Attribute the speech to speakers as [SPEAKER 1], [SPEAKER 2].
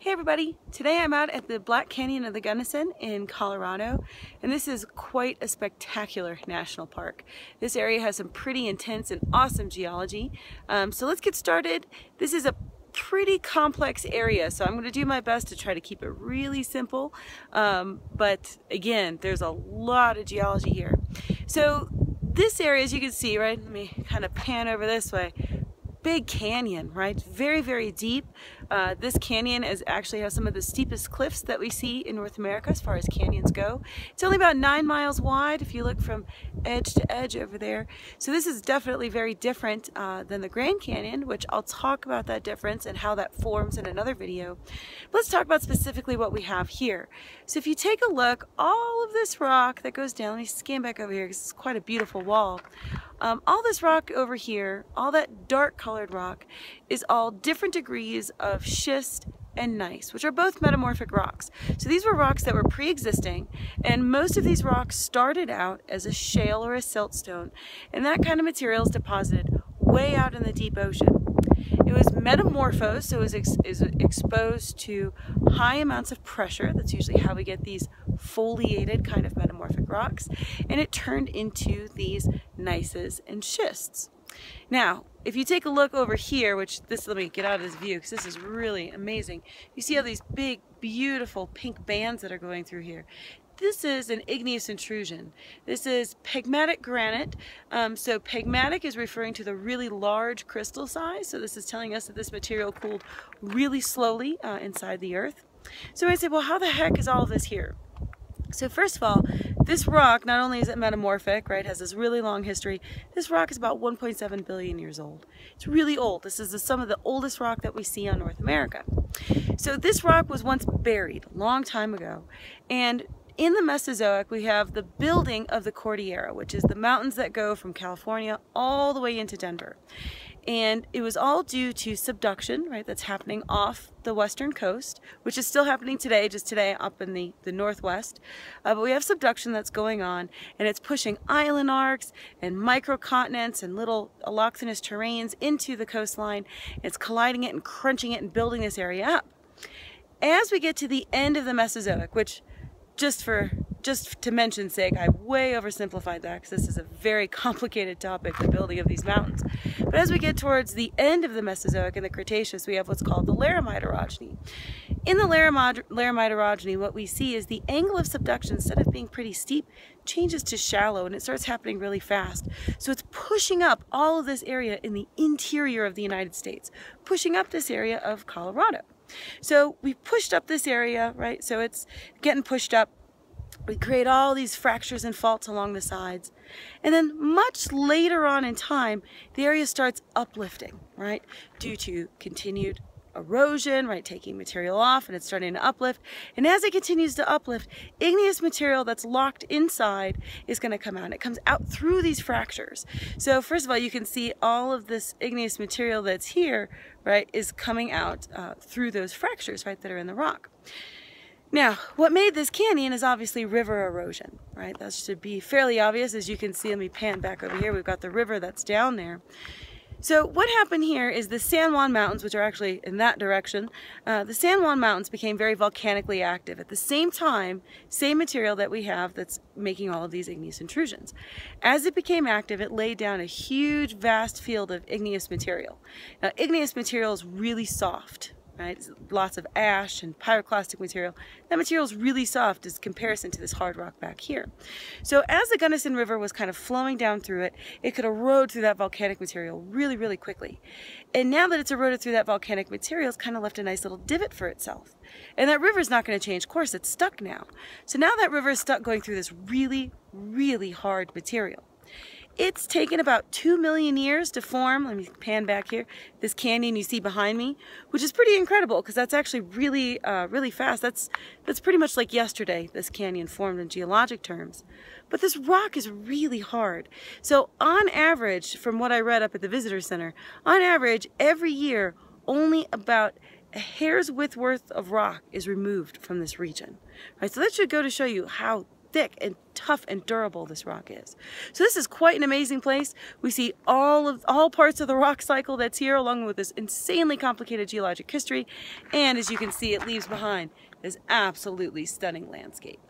[SPEAKER 1] Hey everybody! Today I'm out at the Black Canyon of the Gunnison in Colorado and this is quite a spectacular national park. This area has some pretty intense and awesome geology. Um, so let's get started. This is a pretty complex area so I'm going to do my best to try to keep it really simple um, but again there's a lot of geology here. So this area as you can see right let me kind of pan over this way big canyon, right? Very, very deep. Uh, this canyon is actually has some of the steepest cliffs that we see in North America as far as canyons go. It's only about nine miles wide if you look from edge to edge over there. So this is definitely very different uh, than the Grand Canyon, which I'll talk about that difference and how that forms in another video. Let's talk about specifically what we have here. So if you take a look, all of this rock that goes down, let me scan back over here because it's quite a beautiful wall. Um, all this rock over here, all that dark colored rock, is all different degrees of schist and gneiss, which are both metamorphic rocks. So these were rocks that were pre-existing, and most of these rocks started out as a shale or a siltstone, and that kind of material is deposited way out in the deep ocean. It was metamorphosed, so it was ex is exposed to high amounts of pressure. That's usually how we get these foliated kind of metamorphic rocks. And it turned into these gneisses and schists. Now, if you take a look over here, which this, let me get out of this view because this is really amazing. You see all these big, beautiful pink bands that are going through here. This is an igneous intrusion. This is pegmatic granite. Um, so pegmatic is referring to the really large crystal size. So this is telling us that this material cooled really slowly uh, inside the earth. So I said, well, how the heck is all of this here? So first of all, this rock, not only is it metamorphic, right, has this really long history, this rock is about 1.7 billion years old. It's really old. This is the, some of the oldest rock that we see on North America. So this rock was once buried a long time ago, and in the Mesozoic, we have the building of the Cordillera, which is the mountains that go from California all the way into Denver. And it was all due to subduction, right, that's happening off the western coast, which is still happening today, just today up in the, the northwest. Uh, but we have subduction that's going on, and it's pushing island arcs and microcontinents and little allochthonous terranes into the coastline. It's colliding it and crunching it and building this area up. As we get to the end of the Mesozoic, which just for just to mention sake, I way oversimplified that because this is a very complicated topic, the building of these mountains. But as we get towards the end of the Mesozoic and the Cretaceous, we have what's called the Laramide orogeny. In the Laramide, orogeny, what we see is the angle of subduction, instead of being pretty steep, changes to shallow and it starts happening really fast. So it's pushing up all of this area in the interior of the United States, pushing up this area of Colorado. So we pushed up this area, right? So it's getting pushed up. We create all these fractures and faults along the sides. And then much later on in time, the area starts uplifting, right? Due to continued erosion, right, taking material off and it's starting to uplift. And as it continues to uplift, igneous material that's locked inside is going to come out. It comes out through these fractures. So first of all, you can see all of this igneous material that's here, right, is coming out uh, through those fractures, right, that are in the rock. Now, what made this canyon is obviously river erosion, right? That should be fairly obvious. As you can see, let me pan back over here. We've got the river that's down there. So what happened here is the San Juan Mountains, which are actually in that direction, uh, the San Juan Mountains became very volcanically active. At the same time, same material that we have that's making all of these igneous intrusions. As it became active, it laid down a huge, vast field of igneous material. Now, igneous material is really soft, right? Lots of ash and pyroclastic material. That material is really soft as comparison to this hard rock back here. So as the Gunnison River was kind of flowing down through it, it could erode through that volcanic material really, really quickly. And now that it's eroded through that volcanic material, it's kind of left a nice little divot for itself. And that river is not going to change course. It's stuck now. So now that river is stuck going through this really, really hard material. It's taken about 2 million years to form, let me pan back here, this canyon you see behind me, which is pretty incredible because that's actually really, uh, really fast. That's, that's pretty much like yesterday, this canyon formed in geologic terms. But this rock is really hard. So on average, from what I read up at the visitor center, on average, every year, only about a hair's width worth of rock is removed from this region. Right, so that should go to show you how thick and tough and durable this rock is. So this is quite an amazing place. We see all of all parts of the rock cycle that's here along with this insanely complicated geologic history and as you can see it leaves behind this absolutely stunning landscape.